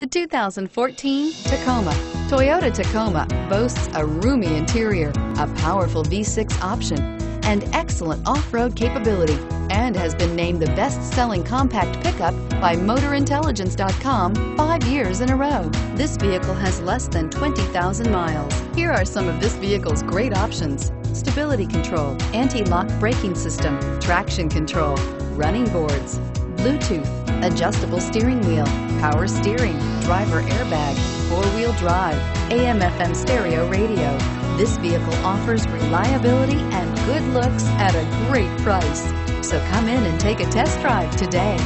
The 2014 Tacoma. Toyota Tacoma boasts a roomy interior, a powerful V6 option, and excellent off-road capability, and has been named the best-selling compact pickup by MotorIntelligence.com five years in a row. This vehicle has less than 20,000 miles. Here are some of this vehicle's great options. Stability control, anti-lock braking system, traction control, running boards, Bluetooth, adjustable steering wheel, power steering, driver airbag, four-wheel drive, AM FM stereo radio. This vehicle offers reliability and good looks at a great price. So come in and take a test drive today.